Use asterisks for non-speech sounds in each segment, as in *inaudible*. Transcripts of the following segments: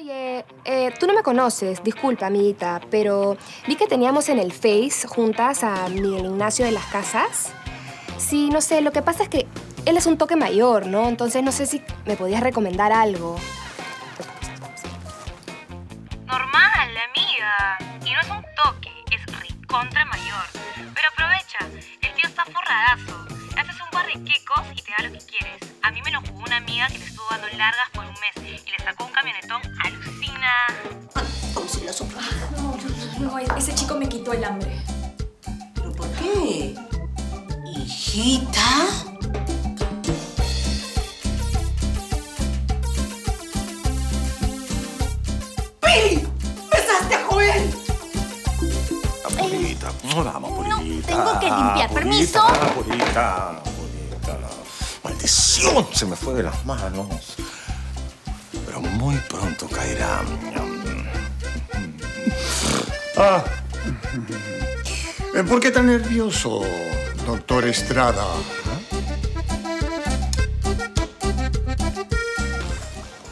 Oye, eh, tú no me conoces, disculpa, amiguita, pero vi que teníamos en el Face juntas a Miguel Ignacio de las Casas. Sí, no sé, lo que pasa es que él es un toque mayor, ¿no? Entonces no sé si me podías recomendar algo. Normal, amiga. Y no es un toque, es recontra mayor. Pero aprovecha, el tío está forradazo. De quecos y te da lo que quieres. A mí me lo jugó una amiga que le estuvo dando largas por un mes y le sacó un camionetón. Alucina. Como si la sopa. No, no, ese chico me quitó el hambre. ¿Pero por qué? Hijita. ¡Pili! ¡Besaste a Joel! Purita, vamos, Purita. tengo que limpiar, permiso. Purita, Purita. Maldición, se me fue de las manos. Pero muy pronto caerá. Ah. ¿Por qué tan nervioso, doctor Estrada?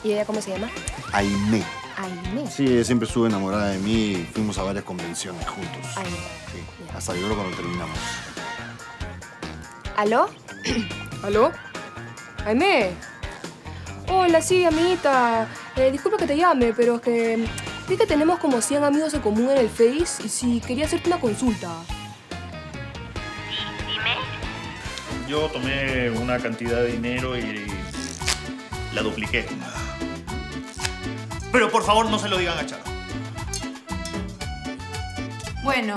¿Y ella cómo se llama? Aimé. Aime. Sí, ella siempre estuvo enamorada de mí y fuimos a varias convenciones juntos. Aime. Sí, hasta lloró cuando terminamos. ¿Aló? ¿Aló? Aime. Hola, sí, amiguita. Eh, disculpa que te llame, pero es que vi que tenemos como 100 amigos en común en el Face y sí, quería hacerte una consulta. Dime. Yo tomé una cantidad de dinero y la dupliqué. Pero por favor no se lo digan a Charo. Bueno,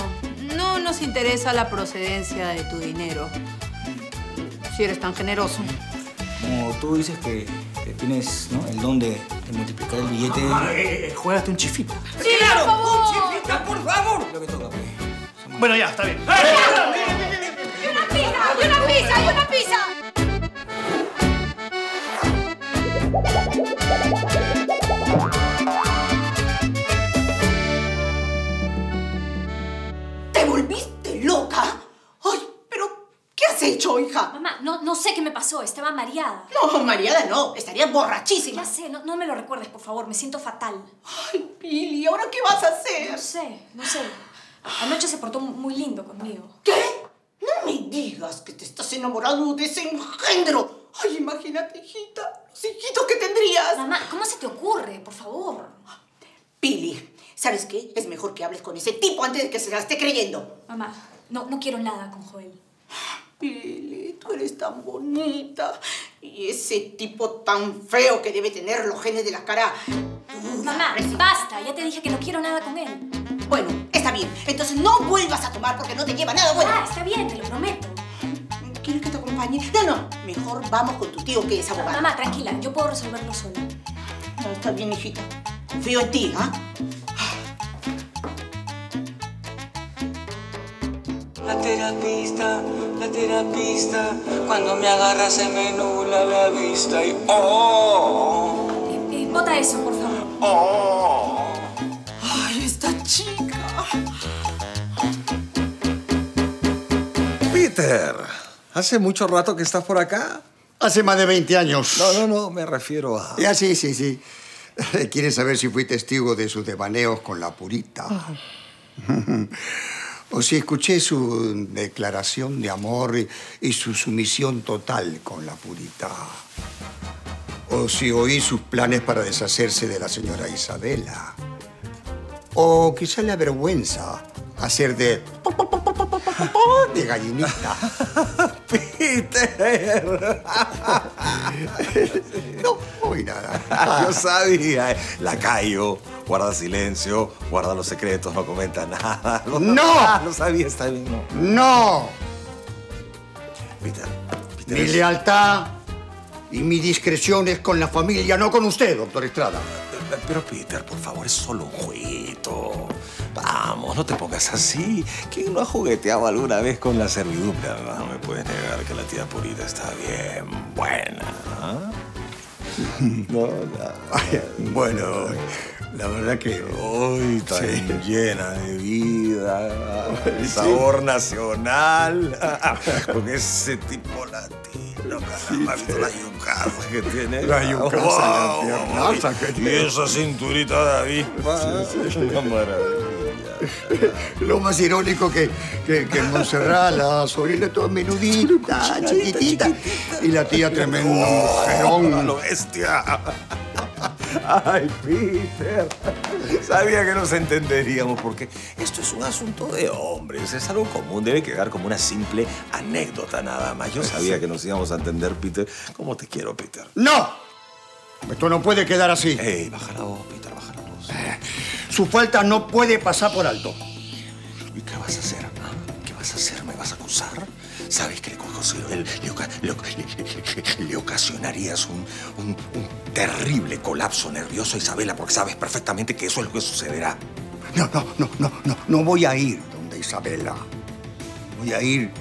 no nos interesa la procedencia de tu dinero. Si eres tan generoso. Como tú dices que, que tienes ¿no? el don de, de multiplicar el billete. Eh, juégate un chifito. ¡Sí, por favor! ¡Un chifita, por favor! Lo que toca, pues. Bueno, ya, está bien. ¡Y una pizza! ¡Y una pizza! ¡Y una pizza! ¿Te volviste loca? Ay, pero ¿qué has hecho, hija? No, no sé qué me pasó, estaba mareada. No, Mariana, no. Estarías borrachísima. Ya sé, no, no me lo recuerdes, por favor, me siento fatal. Ay, Pili, ¿ahora qué vas a hacer? No sé, no sé. Anoche se portó muy lindo conmigo. ¿Qué? No me digas que te estás enamorado de ese engendro. Ay, imagínate, hijita, los hijitos que tendrías. Mamá, ¿cómo se te ocurre? Por favor. Pili, ¿sabes qué? Es mejor que hables con ese tipo antes de que se la esté creyendo. Mamá, no, no quiero nada con Joel. Pili, tú eres tan bonita. Y ese tipo tan feo que debe tener los genes de la cara. Mamá, basta, ya te dije que no quiero nada con él. Bueno, está bien. Entonces no vuelvas a tomar porque no te lleva nada bueno. Ah, está bien, te lo prometo. ¿Quieres que te acompañe? No, no. Mejor vamos con tu tío que es abogado. Mamá, tranquila, yo puedo resolverlo sola. No, está bien, hijita. Confío en ti, ¿ah? La terapista, la terapista, cuando me agarra se me nubla la vista y oh, Eh, bota eso, por favor. oh. Ay, esta chica. Peter, ¿hace mucho rato que estás por acá? Hace más de 20 años. No, no, no, me refiero a... Ya, sí, sí, sí. *laughs* ¿Quieres saber si fui testigo de sus devaneos con la purita? *laughs* o si escuché su declaración de amor y, y su sumisión total con la purita. O si oí sus planes para deshacerse de la señora Isabela. O quizá le avergüenza hacer de... de gallinita. *laughs* Peter. *laughs* No, oí nada. Yo sabía. La callo, guarda silencio, guarda los secretos, no comenta nada. *laughs* Lo- ¡No! Ah, Lo sabía, está bien, no. ¡No! Peter, Peter Mi es- lealtad y mi discreción es con la familia, no con usted, doctor Estrada. Pero Peter, por favor, es solo un jueguito. Vamos, no te pongas así. ¿Quién no ha jugueteado alguna vez con la servidumbre? No me puedes negar que la tía Purita está bien buena. ¿ah? *laughs* No, no. Ay, bueno, la verdad que... Uy, tan Sí. llena de vida, *laughs* sabor nacional. *laughs* Con ese tipo latino. No, caramba, ¿viste la yucaza que tiene? La yucaza, la que Y tiene. esa cinturita de avispa. Una maravilla. *laughs* Lo más irónico que, que, que Montserrat, la sobrina toda menudita, chiquitita, y la tía tremendo mujerón. lo bestia. Ay, Peter. Sabía que nos entenderíamos porque esto es un asunto de hombres. Es algo común. Debe quedar como una simple anécdota nada más. Yo sabía que nos íbamos a entender, Peter. ¿Cómo te quiero, Peter? ¡No! Esto no puede quedar así. Ey, baja la voz, Peter, baja la voz. Su falta no puede pasar por alto. ¿Y qué vas a hacer? ¿Qué vas a hacer? ¿Me vas a acusar? ¿Sabes que le, le- le oca- le oca- le- le ocasionarías un, un- un terrible colapso nervioso a Isabela porque sabes perfectamente que eso es lo que sucederá? No, no, no, no, no, no voy a ir donde Isabela. Voy a ir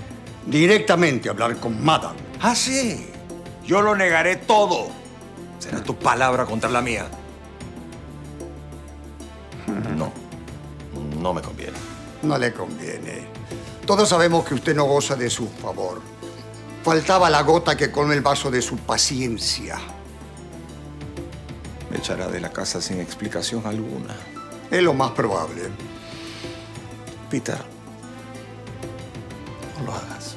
directamente a hablar con Madame. Ah, sí. Yo lo negaré todo. Será tu palabra contra la mía. No. No me conviene. No le conviene. Todos sabemos que usted no goza de su favor. Faltaba la gota que colme el vaso de su paciencia. Me echará de la casa sin explicación alguna. Es lo más probable. Peter, no lo hagas.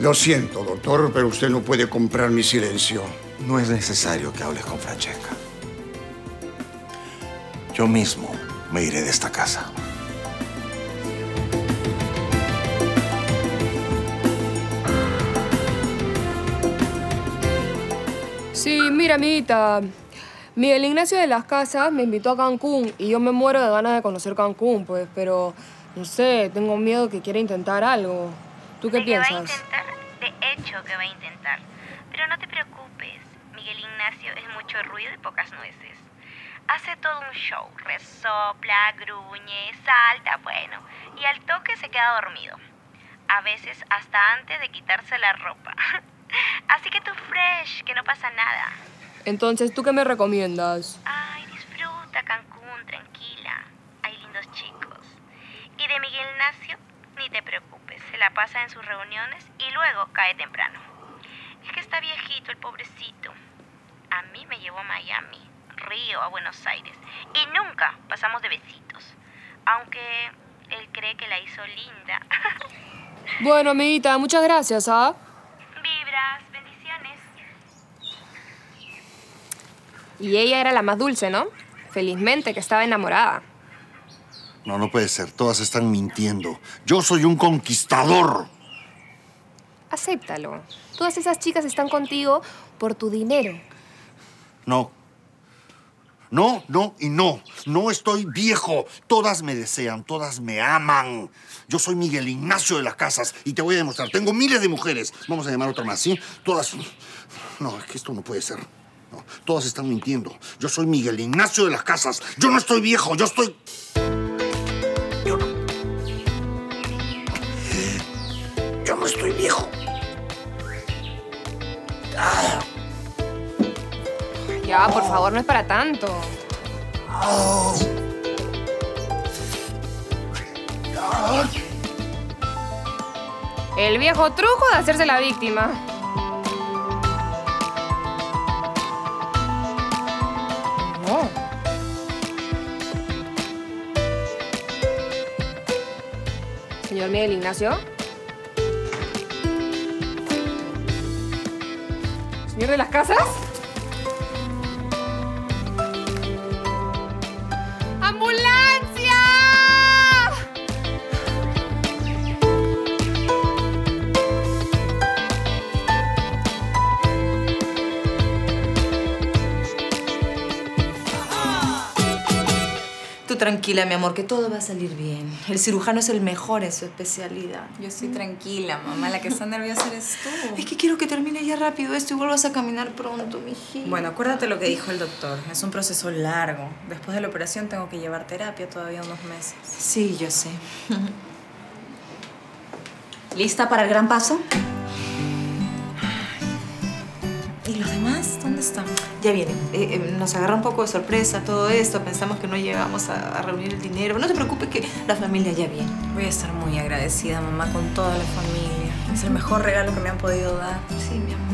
Lo siento, doctor, pero usted no puede comprar mi silencio. No es necesario que hables con Francesca. Yo mismo me iré de esta casa. Mira, amiguita. Miguel Ignacio de las Casas me invitó a Cancún y yo me muero de ganas de conocer Cancún, pues, pero no sé, tengo miedo que quiera intentar algo. ¿Tú qué ¿De que va a piensas? intentar? De hecho que va a intentar. Pero no te preocupes, Miguel Ignacio es mucho ruido y pocas nueces. Hace todo un show, resopla, gruñe, salta, bueno, y al toque se queda dormido. A veces hasta antes de quitarse la ropa. *laughs* Así que tú fresh, que no pasa nada. Entonces, ¿tú qué me recomiendas? Ay, disfruta Cancún, tranquila. Hay lindos chicos. Y de Miguel Ignacio, ni te preocupes, se la pasa en sus reuniones y luego cae temprano. Es que está viejito el pobrecito. A mí me llevó a Miami, Río, a Buenos Aires. Y nunca pasamos de besitos. Aunque él cree que la hizo linda. *laughs* Bueno, amiguita, muchas gracias, ¿ah? Vibras, Y ella era la más dulce, ¿no? Felizmente que estaba enamorada. No, no puede ser. Todas están mintiendo. Yo soy un conquistador. Acéptalo. Todas esas chicas están contigo por tu dinero. No. No, no y no. No estoy viejo. Todas me desean, todas me aman. Yo soy Miguel Ignacio de las Casas y te voy a demostrar. Tengo miles de mujeres. Vamos a llamar otra más, ¿sí? Todas. No, es que esto no puede ser. No, todas están mintiendo. Yo soy Miguel Ignacio de las Casas. Yo no estoy viejo, yo estoy. Yo no. Yo no estoy viejo. Ya, por favor, no es para tanto. El viejo truco de hacerse la víctima. Miguel Ignacio. Señor de las casas. Tranquila, mi amor, que todo va a salir bien. El cirujano es el mejor en su especialidad. Yo estoy tranquila, mamá. La que está nerviosa eres tú. Es que quiero que termine ya rápido esto y vuelvas a caminar pronto, mijita. Bueno, acuérdate lo que dijo el doctor. Es un proceso largo. Después de la operación tengo que llevar terapia todavía unos meses. Sí, yo sé. *laughs* ¿Lista para el gran paso? ¿Y los demás? ¿Dónde están? Ya vienen. Eh, eh, nos agarra un poco de sorpresa todo esto. Pensamos que no llegamos a, a reunir el dinero. No te preocupes que la familia ya viene. Voy a estar muy agradecida, mamá, con toda la familia. Es el mejor regalo que me han podido dar. Sí, mi amor.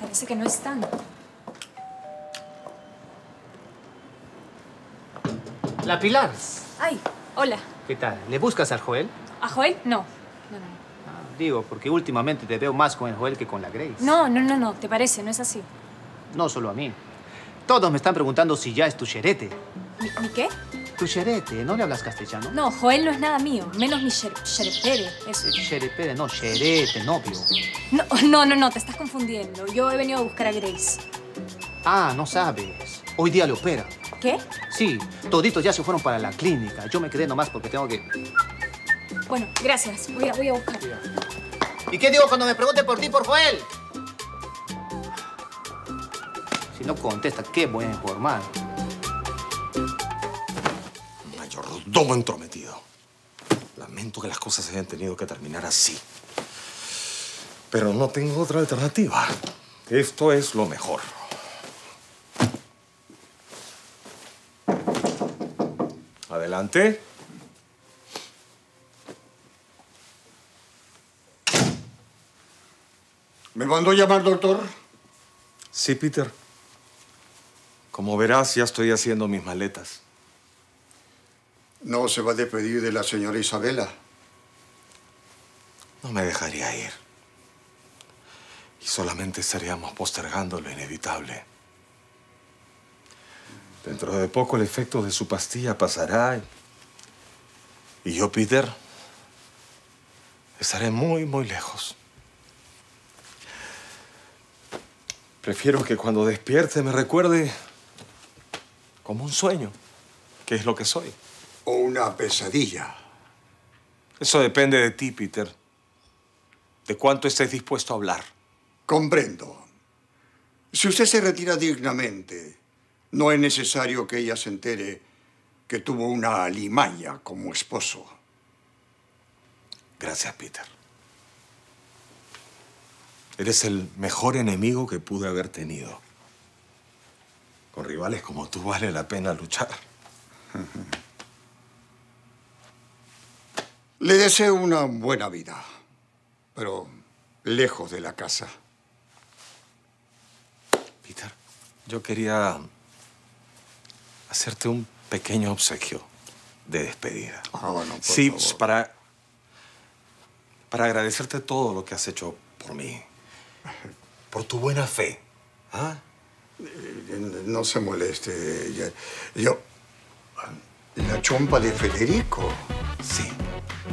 Parece que no están. La Pilar. Ay, hola. ¿Qué tal? ¿Le buscas al Joel? ¿A Joel? No. No, no, no. Ah, digo, porque últimamente te veo más con el Joel que con la Grace. No, no, no, no. ¿Te parece? No es así. No solo a mí. Todos me están preguntando si ya es tu xerete. ¿Mi, mi qué? Tu xerete, ¿no le hablas castellano? No, Joel no es nada mío. Menos mi xer- xerepere. Eso. Xerepere, no, xerete, novio. No, *laughs* no, no, no. Te estás confundiendo. Yo he venido a buscar a Grace. Ah, no sabes. Hoy día le opera. ¿Qué? Sí, toditos ya se fueron para la clínica. Yo me quedé nomás porque tengo que... Bueno, gracias. Voy a, voy a buscar. ¿Y qué digo cuando me pregunte por ti, por Joel? Si no contesta, ¿qué voy a informar? Mayordomo entrometido. Lamento que las cosas hayan tenido que terminar así. Pero no tengo otra alternativa. Esto es lo mejor. Adelante. ¿Me mandó llamar, doctor? Sí, Peter. Como verás, ya estoy haciendo mis maletas. ¿No se va a despedir de la señora Isabela? No me dejaría ir. Y solamente estaríamos postergando lo inevitable. Dentro de poco el efecto de su pastilla pasará. Y yo, Peter, estaré muy, muy lejos. Prefiero que cuando despierte me recuerde como un sueño, que es lo que soy. ¿O una pesadilla? Eso depende de ti, Peter. De cuánto estés dispuesto a hablar. Comprendo. Si usted se retira dignamente, no es necesario que ella se entere que tuvo una alimaña como esposo. Gracias, Peter. Eres el mejor enemigo que pude haber tenido. Con rivales como tú vale la pena luchar. *laughs* Le deseo una buena vida, pero lejos de la casa. Peter, yo quería hacerte un pequeño obsequio de despedida. Ah, bueno, por sí, favor. para para agradecerte todo lo que has hecho por mí, por tu buena fe. ¿Ah? Eh, No se moleste. Yo. La chompa de Federico. Sí.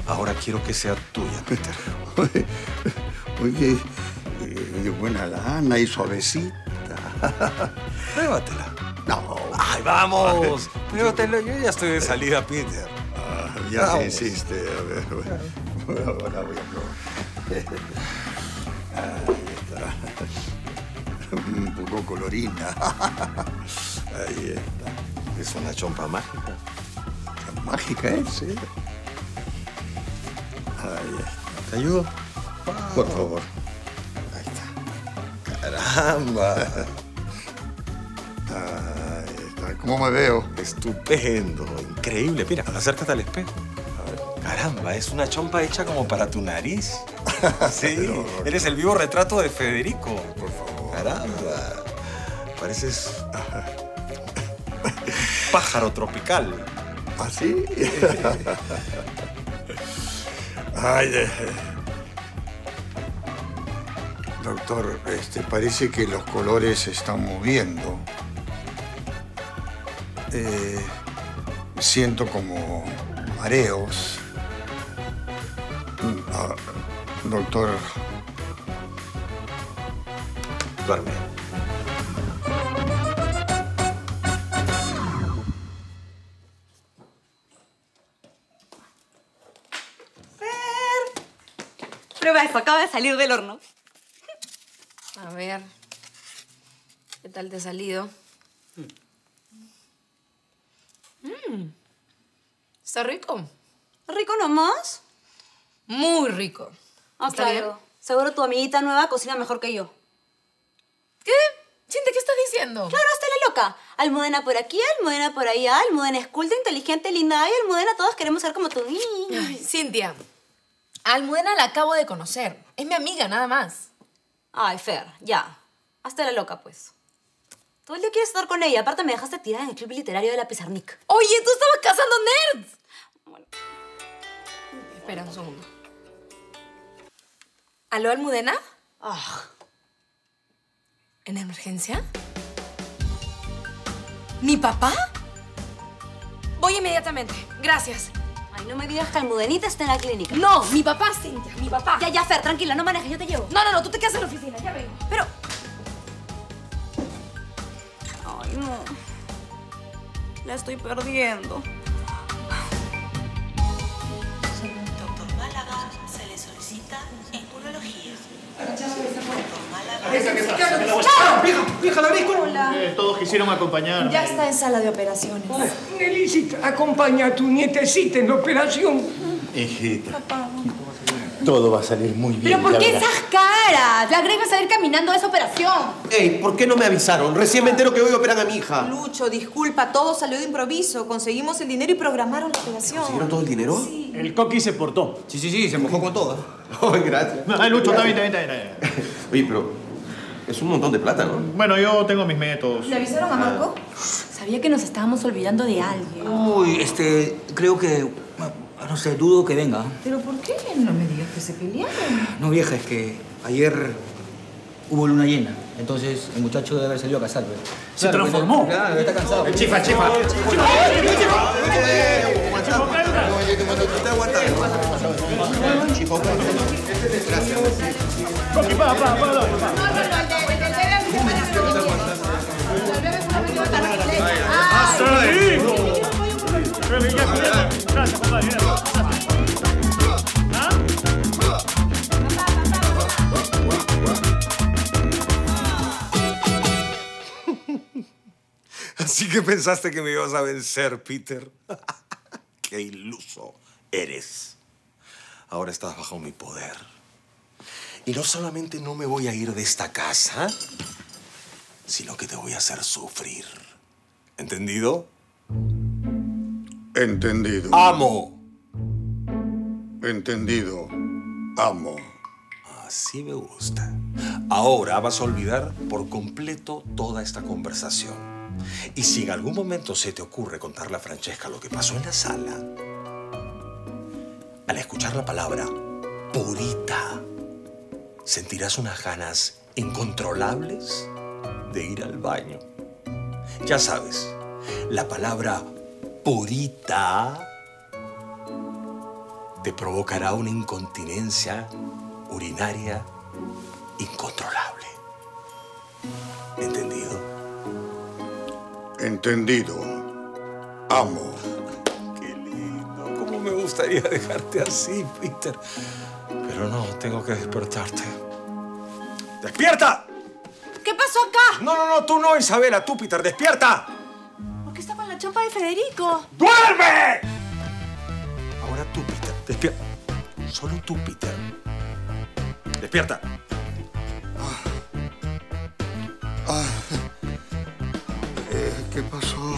Ahora quiero que sea tuya, Peter. *laughs* Oye, eh, buena lana y suavecita. *laughs* Pruébatela. No. ¡Ay, vamos! Pruébatela. Yo ya estoy de salida, Peter. Ah, ya se Vamos. insiste. A ver, bueno. Bueno, *laughs* ahora voy a probar. Ahí está. Un poco colorina. Ahí está. Es una chompa mágica. Mágica, ¿eh? Sí. Ahí está. ¿Te ayudo? Por favor. ¡Caramba! Ahí está. ¿Cómo me veo? Estupendo, increíble. Mira, acércate al espejo. Caramba, es una chompa hecha como para tu nariz. *laughs* Sí, eres el vivo retrato de Federico. Por favor. Caramba. Pareces *laughs* pájaro tropical. ¿Así? *laughs* Ay, eh, Doctor, este, parece que los colores se están moviendo. Eh, siento como mareos. Ah, doctor, Duerme. Eso, acaba de salir del horno. A ver. ¿Qué tal te ha salido? Mm. ¿Está rico? ¿Rico nomás? Muy rico. Ah, ¿Está claro. Seguro tu amiguita nueva cocina mejor que yo. ¿Qué? Cintia, ¿qué estás diciendo? Claro, hasta la loca. Almudena por aquí, Almudena por allá, Almudena es culta, inteligente, linda. Y Almudena todos queremos ser como tú. Ay, Cintia, Almudena la acabo de conocer. Es mi amiga, nada más. Ay, Fer, ya. Hasta la loca, pues. Todo el día quieres estar con ella. Aparte me dejaste tirada en el club literario de la Pizarnik. Oye, tú estabas cazando nerds. Espera un segundo. ¿Aló, Almudena? Ah. ¿En emergencia? ¿Mi papá? Voy inmediatamente. Gracias. Ay, no me digas que Almudenita está en la clínica. No, mi papá, Cintia, mi papá. Ya, ya, Fer, tranquila, no manejes, yo te llevo. No, no, no, tú te quedas en la oficina, ya vengo. Pero... Ay, no. La estoy perdiendo. Doctor Málaga se le solicita inmunología. Vieja, la disco. Eh, todos quisieron acompañarme. Ya está en sala de operaciones. Nelicita, acompaña a tu nietecita en la operación. Hijita, todo va a salir muy bien. ¿Pero por qué esas caras? La Grey va a salir caminando a esa operación. Ey, ¿por qué no me avisaron? Recién me entero que hoy operan a mi hija. Lucho, disculpa, todo salió de improviso. Conseguimos el dinero y programaron la operación. ¿Consiguieron todo el dinero? El coqui se portó. Sí, sí, sí, se mojó con todo. *laughs* Ay, gracias. Ay, Lucho, está bien, está bien, está bien. Oye, pero es un montón de plata, ¿no? Bueno, yo tengo mis métodos. ¿Le avisaron a Marco? Sabía que nos estábamos olvidando de alguien. Uy, este, creo que, ah, no sé, dudo que venga. ¿Pero por qué? No me digas que se pelearon. No, vieja, es que ayer hubo luna llena. Entonces el muchacho debe haber salido a cazar. pero- Se Claro, transformó. pues, Claro, está cansado. El chifa, chifa. Coqui, pa, pa, pa, Gracias, *laughs* compadre. Así que pensaste que me ibas a vencer, Peter. *laughs* Qué iluso eres. Ahora estás bajo mi poder. Y no solamente no me voy a ir de esta casa, sino que te voy a hacer sufrir. ¿Entendido? Entendido. ¡Amo! Entendido. Amo. Así me gusta. Ahora vas a olvidar por completo toda esta conversación. Y si en algún momento se te ocurre contarle a Francesca lo que pasó en la sala, al escuchar la palabra purita, sentirás unas ganas incontrolables de ir al baño. Ya sabes, la palabra purita te provocará una incontinencia urinaria incontrolable. ¿Entendido? Entendido. Amo. Qué lindo. ¿Cómo me gustaría dejarte así, Peter? Pero no, tengo que despertarte. ¡Despierta! ¿Qué pasó acá? No, no, no, tú no, Isabela, tú, Peter, despierta. ¿Por qué está con la chompa de Federico? ¡Duerme! Ahora tú, Peter, despierta. Solo tú, Peter. Despierta. Ah. Eh, ¿Qué pasó?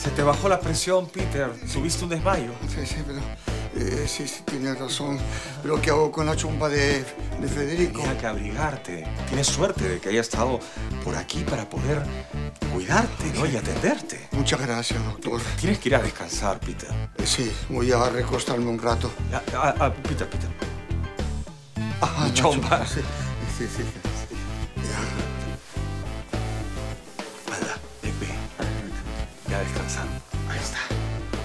Se te bajó la presión, Peter. Tuviste un desmayo. Sí, sí, pero... eh, sí, sí, tienes razón. Pero ¿qué hago con la chompa de, de Federico? Tenía que abrigarte. Tienes suerte de que haya estado por aquí para poder cuidarte, ¿no? Y atenderte. Muchas gracias, doctor. Tienes que ir a descansar, Peter. Eh, sí, voy a recostarme un rato. Ah, ah, ah, Peter, Peter. Ah, chompa. Sí, sí, sí. Anda, ven, ve. Ya descansando. Ahí está.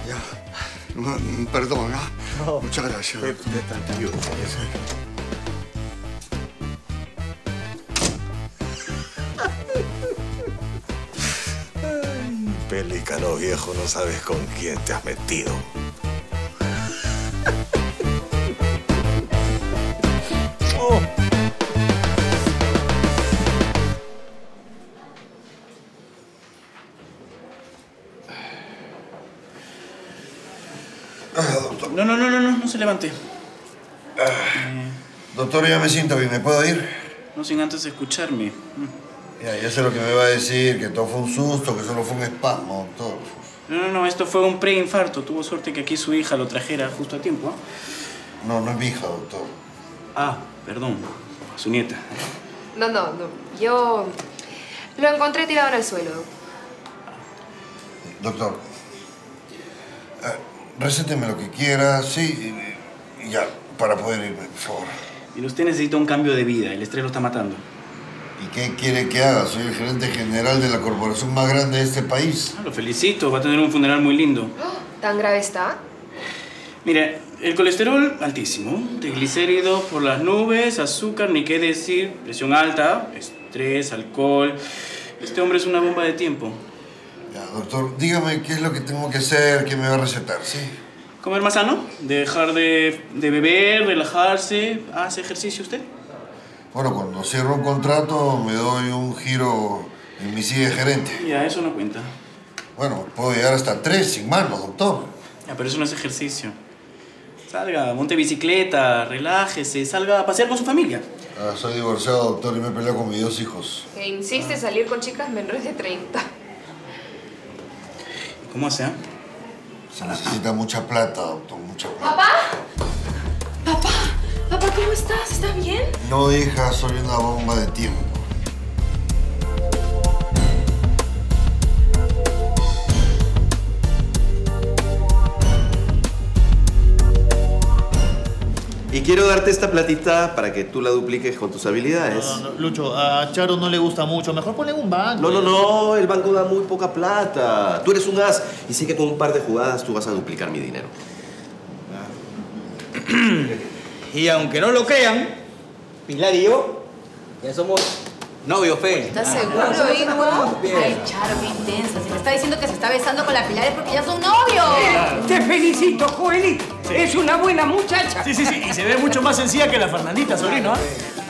Ya. Perdón, ¿ah? Muchas gracias. Tranquilo. Ay, Pelícano viejo, no sabes con quién te has metido. Doctor, ya me siento bien. ¿Me puedo ir? No sin antes escucharme. Ya, ya sé lo que me va a decir, que todo fue un susto, que solo fue un espasmo, doctor. No, no, no, esto fue un preinfarto. Tuvo suerte que aquí su hija lo trajera justo a tiempo. ¿ah? No, no es mi hija, doctor. Ah, perdón. Su nieta. No, no, no. Yo lo encontré tirado en el suelo. Doctor, eh, recéteme lo que quiera, sí, y ya, para poder irme, por favor. Y usted necesita un cambio de vida. El estrés lo está matando. ¿Y qué quiere que haga? Soy el gerente general de la corporación más grande de este país. Ah, lo felicito. Va a tener un funeral muy lindo. *gasps* ¿Tan grave está? Mire, el colesterol altísimo, triglicéridos por las nubes, azúcar, ni qué decir, presión alta, estrés, alcohol. Este hombre es una bomba de tiempo. Ya, doctor, dígame qué es lo que tengo que hacer, qué me va a recetar, ¿sí? ¿Comer más sano? ¿Dejar de, de beber, relajarse? ¿Hace ejercicio usted? Bueno, cuando cierro un contrato me doy un giro en mi silla de gerente. Ya, eso no cuenta. Bueno, puedo llegar hasta tres sin manos, doctor. Ya, pero eso no es ejercicio. Salga, monte bicicleta, relájese, salga a pasear con su familia. Ah, soy divorciado, doctor, y me peleo con mis dos hijos. Que insiste en salir con chicas menores de 30. ¿Cómo hace? ah? Se necesita mucha plata, doctor, mucha plata. ¿Papá? ¿Papá? ¿Papá, cómo estás? ¿Estás bien? No, hija, soy una bomba de tiempo. Y quiero darte esta platita para que tú la dupliques con tus habilidades. No, no, Lucho, a Charo no le gusta mucho. Mejor ponle un banco. No, no, no, el banco da muy poca plata. Tú eres un as y sé que con un par de jugadas tú vas a duplicar mi dinero. *clears throat* Y aunque no lo crean, Pilar y yo ya somos novios, Fe. ¿Estás seguro, hijo? Ay, Charo, qué intensa. Si me está diciendo que se está besando con la Pilar es porque ya son novios. Te felicito, Joelito. Es una buena muchacha. Sí, sí, sí. Y se ve mucho más sencilla que la Fernandita, sobrino. ¿ah?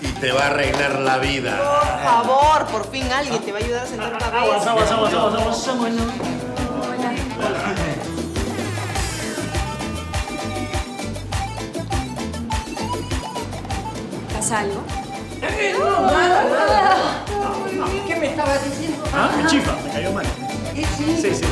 Y te va a arreglar la vida. Por favor, por fin alguien te va a ayudar a sentar una vez. Aguas, aguas, aguas, aguas, aguas. ¿Pasa algo? Eh, no, nada, nada. ¿Qué me estabas diciendo? Ah, me chifa, me cayó mal. Sí, Sí, sí, sí.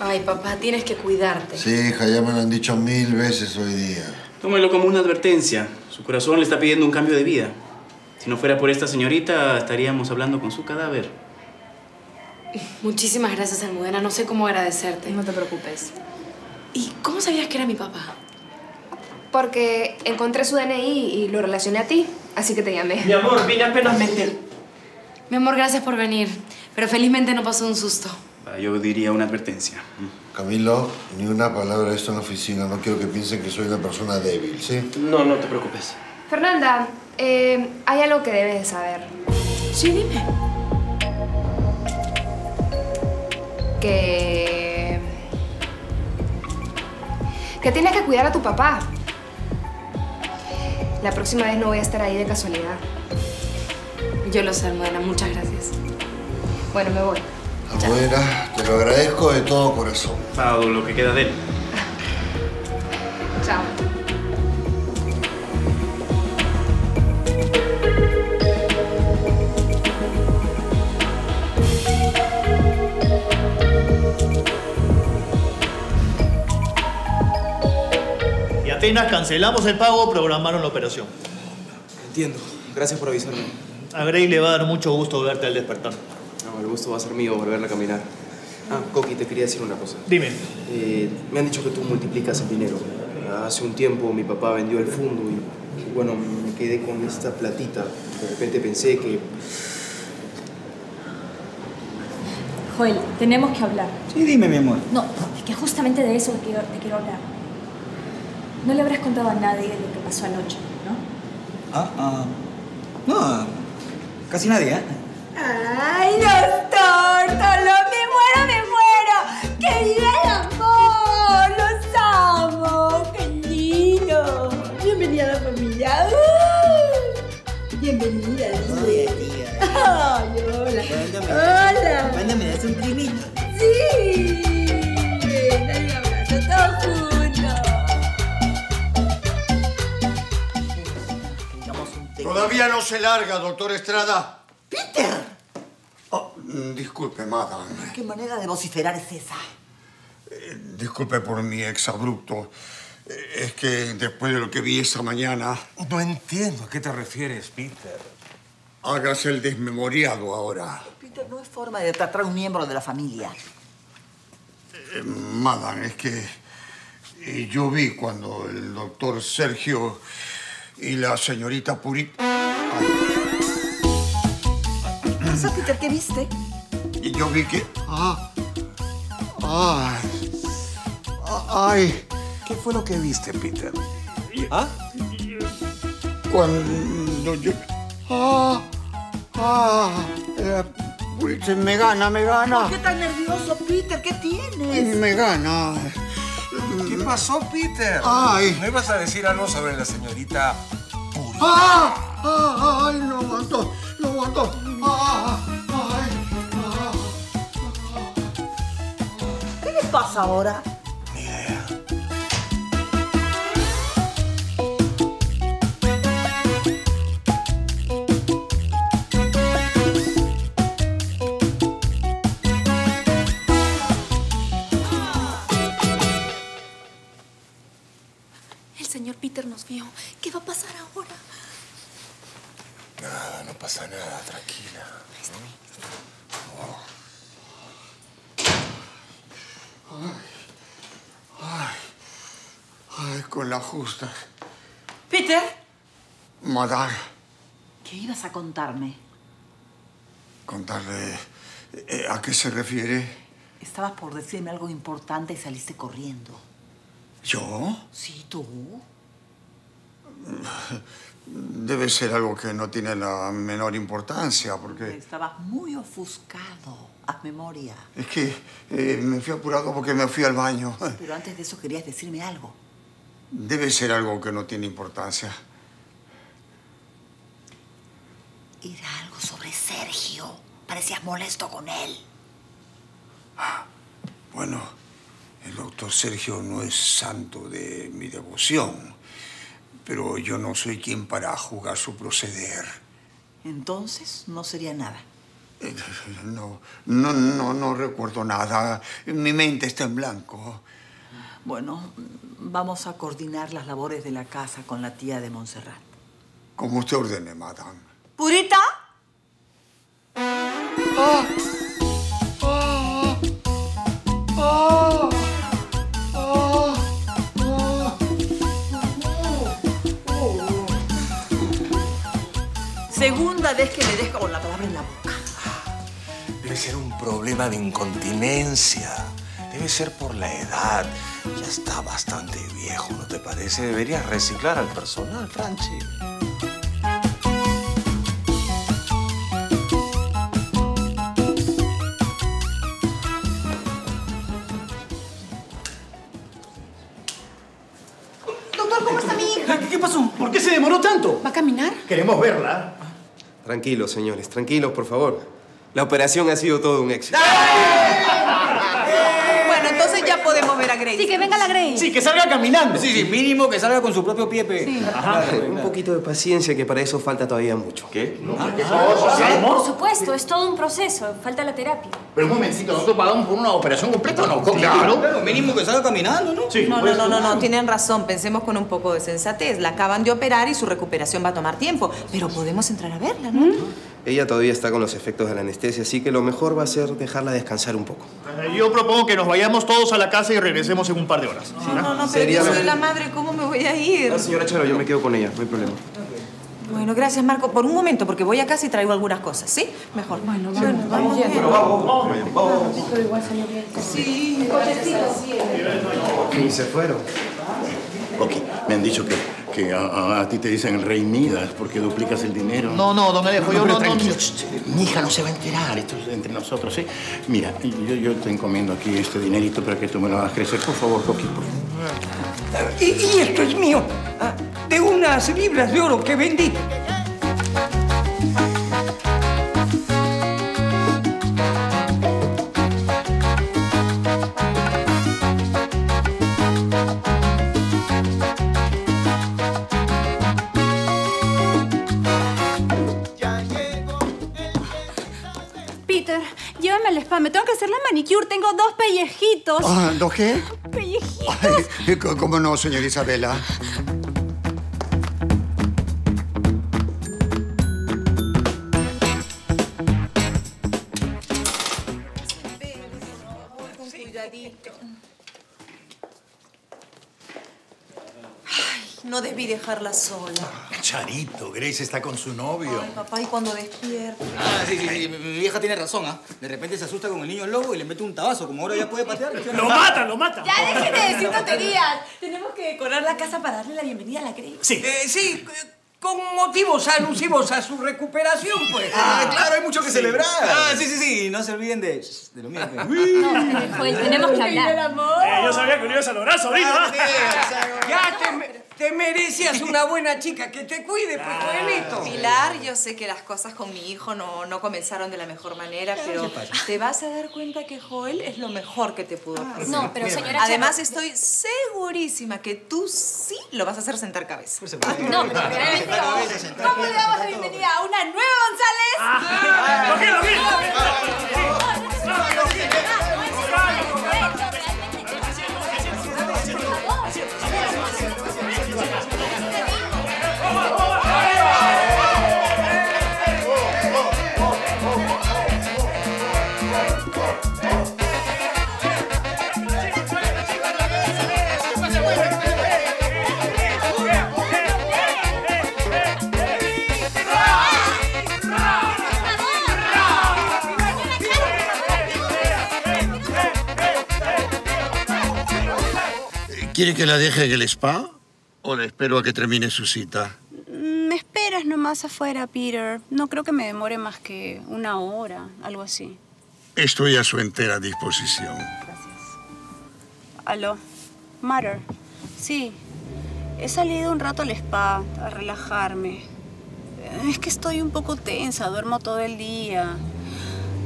Ay, papá, tienes que cuidarte. Sí, hija, ya me lo han dicho mil veces hoy día. Tómelo como una advertencia. Su corazón le está pidiendo un cambio de vida. Si no fuera por esta señorita, estaríamos hablando con su cadáver. Muchísimas gracias, Almudena. No sé cómo agradecerte. No te preocupes. ¿Y cómo sabías que era mi papá? Porque encontré su DNI y lo relacioné a ti, así que te llamé. Mi amor, vine apenas meter. Mi amor, gracias por venir. Pero felizmente no pasó un susto. Ah, Yo diría una advertencia. Camilo, ni una palabra de esto en la oficina. No quiero que piensen que soy una persona débil, ¿sí? No, no te preocupes. Fernanda, eh, hay algo que debes de saber. Sí, dime. Que... Que tienes que cuidar a tu papá. La próxima vez no voy a estar ahí de casualidad. Yo lo sé, Almudena. Muchas gracias. Bueno, me voy. Abuela, te lo agradezco de todo corazón. Todo lo que queda de él. Chao. Y apenas cancelamos el pago, programaron la operación. Entiendo. Gracias por avisarme. A Grey le va a dar mucho gusto verte al despertar. No, el gusto va a ser mío volverla a caminar. Ah, Coqui, te quería decir una cosa. Dime. Eh, me han dicho que tú multiplicas el dinero. Hace un tiempo mi papá vendió el fondo y, y, bueno, me quedé con esta platita. De repente pensé que... Joel, tenemos que hablar. Sí, dime, mi amor. No, es que justamente de eso te quiero, te quiero hablar. No le habrás contado a nadie de lo que pasó anoche, ¿no? Ah, ah. No, casi nadie, ¿eh? ¡Ay, doctor! ¡Tolo, Todavía no se larga, doctor Estrada. ¡Peter! Oh, mm, disculpe, madame. ¿Qué manera de vociferar es esa? Disculpe por mi exabrupto. Eh, Es que después de lo que vi esa mañana... No entiendo a qué te refieres, Peter. Hágase el desmemoriado ahora. Peter, no es forma de tratar a un miembro de la familia. Eh, Madame, es que eh, yo vi cuando el doctor Sergio y la señorita Purita... ¿Qué pasa, Peter? ¿Qué viste? Y yo vi que... Ah, ay, ay, ¿Qué fue lo que viste, Peter? ¿Ah? cuando yo... Ah, ah, eh, Purita me gana, me gana. ¿Por qué tan nervioso, Peter? ¿Qué tienes? Me gana. ¿Qué pasó, Peter? Ay. ¿No ibas a decir algo sobre la señorita ¡Ah! ¡Ah! ¡Ay, lo aguanto! ¡Lo aguanto! ¡Ah! ¡Ay! ¿Qué le pasa ahora? Pasa nada, tranquila. ¡Ay! ¡Ay, con la justa! Peter, Madame, ¿qué ibas a contarme? contarle eh, a qué se refiere. Estabas por decirme algo importante y saliste corriendo. ¿Yo? Sí, tú. *laughs* Debe ser algo que no tiene la menor importancia, porque Estabas muy ofuscado. Haz memoria. es que eh, me fui apurado porque me fui al baño. Pero antes de eso querías decirme algo. Debe ser algo que no tiene importancia. Era algo sobre Sergio. Parecías molesto con él. Bueno, el doctor Sergio no es santo de mi devoción, pero yo no soy quien para juzgar su proceder. Entonces no sería nada. Eh, No, no, no, no recuerdo nada. Mi mente está en blanco. Bueno, vamos a coordinar las labores de la casa con la tía de Montserrat. Como usted ordene, madame. ¿Purita? ¡Ah! ¡Ah! ¡Ah! Segunda vez que me deja con la palabra en la boca. Debe ser un problema de incontinencia. Debe ser por la edad. Ya está bastante viejo, ¿no te parece? Deberías reciclar al personal, Franchi. Doctor, ¿cómo está mi hija? ¿Qué pasó? ¿Por qué se demoró tanto? ¿Va a caminar? Queremos verla. Tranquilos, señores, tranquilos, por favor. La operación ha sido todo un éxito. Ya podemos ver a Grace. Sí, que venga la Grace. Sí, que salga caminando. Sí, sí, mínimo que salga con su propio pie. pe. Un poquito de paciencia, que para eso falta todavía mucho. ¿Qué? Por supuesto, es todo un proceso. Falta la terapia. Pero un momentito, ¿nosotros pagamos por una operación completa o no? Claro, mínimo que salga caminando, ¿no? Sí. No, no, no, no, no, tienen razón. Pensemos con un poco de sensatez. La acaban de operar y su recuperación va a tomar tiempo. Pero podemos entrar a verla, ¿no? Ella todavía está con los efectos de la anestesia, así que lo mejor va a ser dejarla descansar un poco. Yo propongo que nos vayamos todos a la casa y regresemos en un par de horas. No, no, no, pero Sería yo soy la madre, ¿cómo me voy a ir? Ah, señora Charo, yo me quedo con ella, no hay problema. Bueno, gracias, Marco. Por un momento, porque voy a casa y traigo algunas cosas, ¿sí? Mejor. Bueno, vamos. vamos, bien. Pero igual salió bien. Sí, Y se fueron. Ok, me han dicho que, que a, a- a ti te dicen el rey Midas porque duplicas el dinero. No, no, don Alejo, yo pero no- no- ch, Mi hija no se va a enterar, esto es entre nosotros, ¿sí? Mira, yo, yo te encomiendo aquí este dinerito para que tú me lo hagas crecer. Por favor, Coqui, por favor. Y, y esto es mío, ah, de unas libras de oro que vendí. Manicure. Tengo dos pellejitos. Ah, ¿Dos qué? *laughs* Pellejitos. Ay, ¿Cómo no, señora Isabela? No debí dejarla sola. Charito, Grace está con su novio. Ay, papá, y cuando despierta. Ah, sí, sí, sí. Mi vieja tiene razón, ¿ah? De repente se asusta con el niño lobo y le mete un tabazo. Como ahora ya puede patear. Lo mata, lo mata. Ya dejen de decir tonterías. Tenemos que decorar la casa para darle la bienvenida a la Grace. Sí. Eh, sí, con motivos alusivos a su recuperación, pues. Ah, claro, hay mucho que celebrar. Ah, sí, sí, sí. No se olviden de, de lo mío. pues. Joel, tenemos que hablar. Eh, yo sabía que lo ibas a lograr, sobrino. ¿ah? Ya te, me- te merecías una buena chica que te cuide, pues, Joelito. Pilar, yo sé que las cosas con mi hijo no, no comenzaron de la mejor manera, pero te vas a dar cuenta que Joel es lo mejor que te pudo pasar. No, pero señora Además, estoy segurísima que tú sí lo vas a hacer sentar cabeza. No, pero ¿Cómo le damos la bienvenida a una nueva González? ¿Lo lo? ¿Quiere que la deje en el spa o le espero a que termine su cita? Me esperas nomás afuera, Peter. No creo que me demore más que una hora, algo así. Estoy a su entera disposición. Aló. Matter. Sí. He salido un rato al spa a relajarme. Es que estoy un poco tensa, duermo todo el día.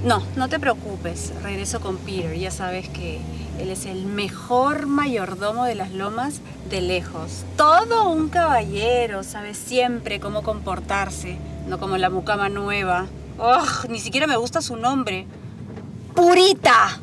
No, no te preocupes. Regreso con Peter. Ya sabes que él es el mejor mayordomo de las lomas de lejos. Todo un caballero, sabe siempre cómo comportarse, no como la mucama nueva. ¡Ugh! Ni siquiera me gusta su nombre. ¡Purita!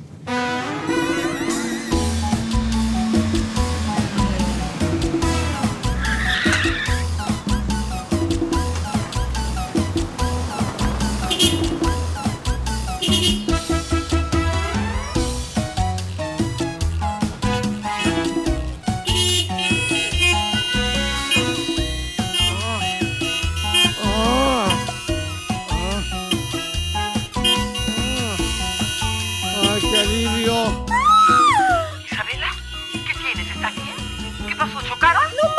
¿Qué pasó? ¿Chocaron? ¡No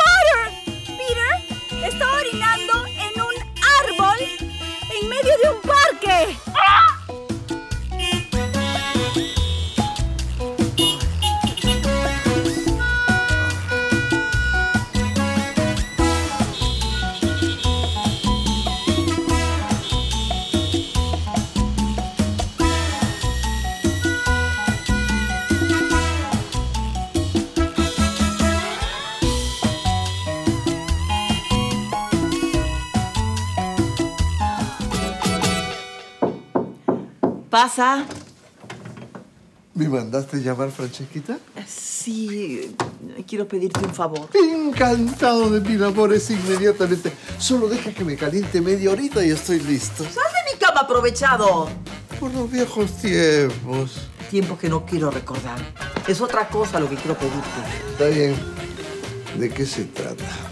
Pasa. ¿Me mandaste llamar, Francesquita? Sí, quiero pedirte un favor. Encantado de mil amores inmediatamente. Solo deja que me caliente media horita y estoy listo. ¡Sal de mi cama, aprovechado! Por los viejos tiempos. Tiempos que no quiero recordar. Es otra cosa lo que quiero pedirte. Está bien. ¿De qué se trata?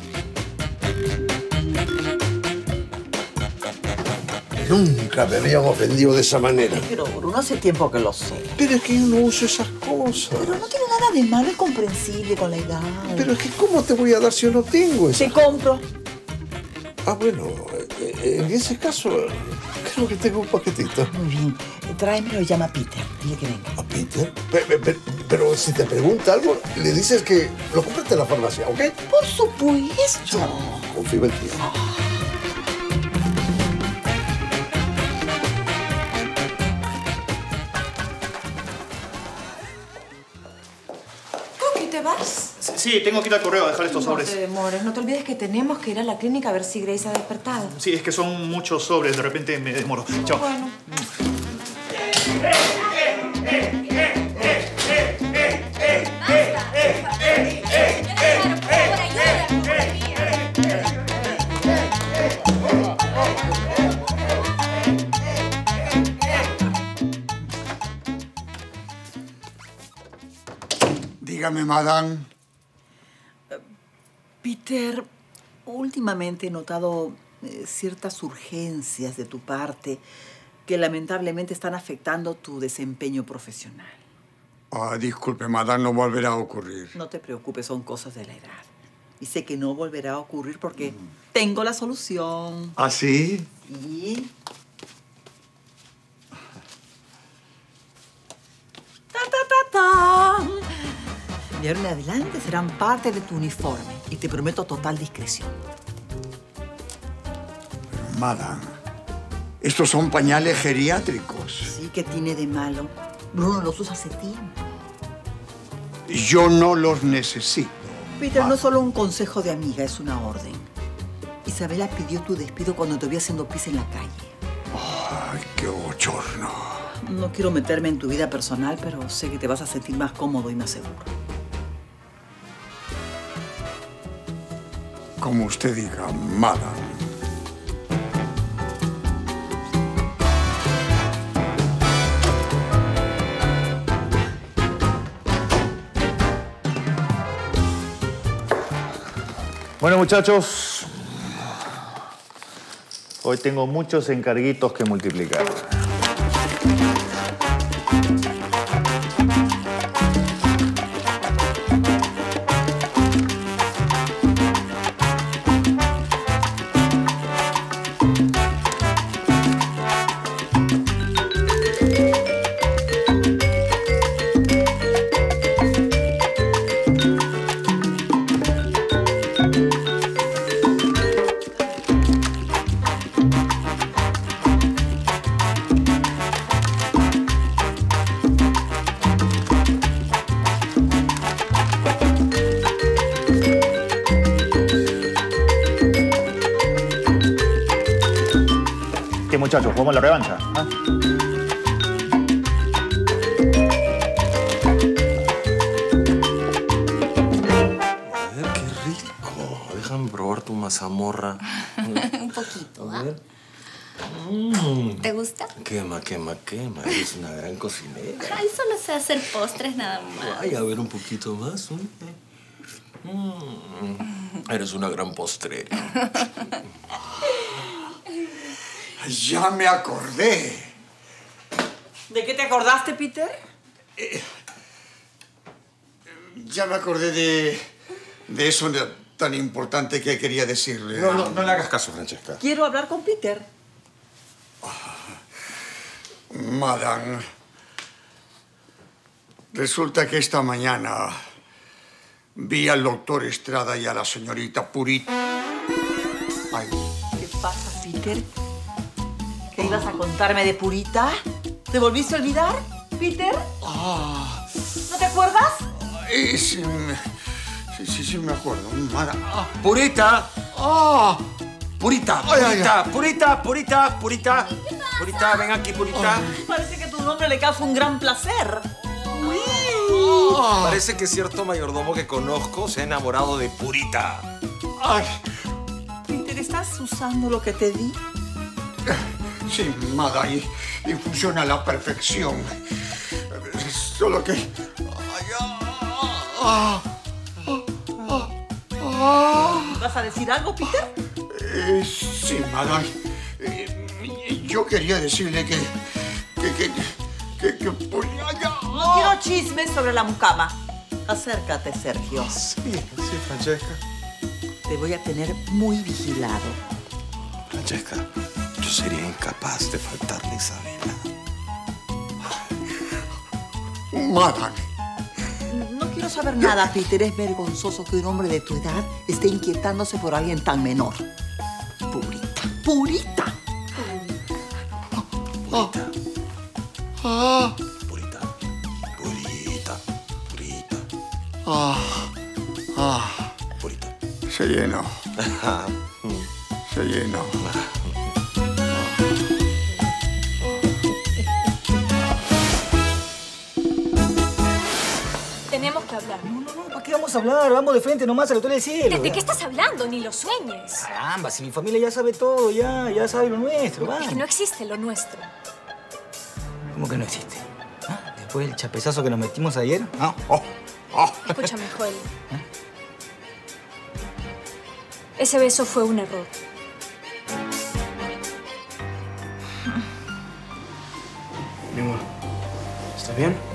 Nunca me habían ofendido de esa manera. Pero, Bruno, hace tiempo que lo sé. Pero es que yo no uso esas cosas. Pero no tiene nada de malo, es comprensible con la edad. Pero es que ¿cómo te voy a dar si yo no tengo esas Te compro. Ah, bueno, eh, en ese caso, creo que tengo un paquetito. Muy bien. Tráemelo y llama a Peter. Dile que venga. ¿A Peter? Pe- pe- pe- Pero, si te pregunta algo, le dices que lo compraste en la farmacia, ¿ok? Por supuesto. Confío en ti. Sí, tengo que ir al correo a dejar estos No sobres. te demores, no te olvides que tenemos que ir a la clínica a ver si Grace ha despertado. Sí, es que son muchos sobres, de repente me demoro. Chao. Bueno. Dígame, madame. Peter, últimamente he notado eh, ciertas urgencias de tu parte que lamentablemente están afectando tu desempeño profesional. Ah, disculpe, madame, no volverá a ocurrir. No te preocupes, son cosas de la edad. Y sé que no volverá a ocurrir porque tengo la solución. ¿Ah, sí? Y... De ahora en adelante serán parte de tu uniforme y te prometo total discreción. Madame, estos son pañales geriátricos. Sí, ¿qué tiene de malo? Bruno los usa hace tiempo. Yo no los necesito. Peter, no es solo un consejo de amiga, es una orden. Isabela pidió tu despido cuando te vi haciendo pis en la calle. Ay, qué bochorno. No quiero meterme en tu vida personal, pero sé que te vas a sentir más cómodo y más seguro. Como usted diga, madame. Bueno, muchachos, hoy tengo muchos encarguitos que multiplicar. Muchachos? ¿Jugamos la revancha? A ver, qué rico. Déjame probar tu mazamorra. *laughs* Un poquito, A ¿ah? ver. Mm. ¿Te gusta? Quema, quema, quema. Eres una gran cocinera. Ay, solo sé hacer postres nada más. Ay, a ver un poquito más. ¿eh? Mm. Eres una gran postrera. *laughs* Ya me acordé. ¿De qué te acordaste, Peter? Ya me acordé de, de eso tan importante que quería decirle. No, no, no le hagas caso, Francesca. Quiero hablar con Peter. Madame, resulta que esta mañana vi al doctor Estrada y a la señorita Purita. Ay, ¿Qué pasa, Peter? ¿Qué ibas a contarme de Purita? ¿Te volviste a olvidar, Peter? ah, ¿No te acuerdas? sí, sí, sí, sí me acuerdo. Madame, ah, Purita. ah, Purita, Ay, ay, Purita, Purita, Purita, Purita. Purita, ven aquí, Purita. Parece que tu nombre le causa un gran placer. Parece que cierto mayordomo que conozco se ha enamorado de Purita. ay, Peter, ¿estás usando lo que te di? *laughs* sí, Madame, y, y funciona a la perfección. Solo que... ¿Vas a decir algo, Peter? Eh, sí, madame. Eh, yo quería decirle que... que... que... que... que No quiero chismes sobre la mucama. Acércate, Sergio. Sí, sí, Francesca. Te voy a tener muy vigilado. Francesca, yo sería incapaz de faltarle a Isabela. Madame. No quiero saber nada, Peter. Es vergonzoso que un hombre de tu edad esté inquietándose por alguien tan menor. Purita. Purita. Ah, Purita, Purita, Purita. ah, ah. Purita. Se llenó. *laughs* Se llenó. Tenemos que hablar. No, no, no. ¿Para qué vamos a hablar? Vamos de frente nomás al Hotel del Cielo. ¿De, ¿De, qué estás hablando? Ni lo sueñes. Caramba, si mi familia ya sabe todo, ya, ya sabe lo nuestro. Es que no existe lo nuestro. ¿Cómo que no existe? Ah, después del chapezazo que nos metimos ayer. Ah, oh, oh. Escúchame, *laughs* Joel. Ese beso fue un error. ¿Estás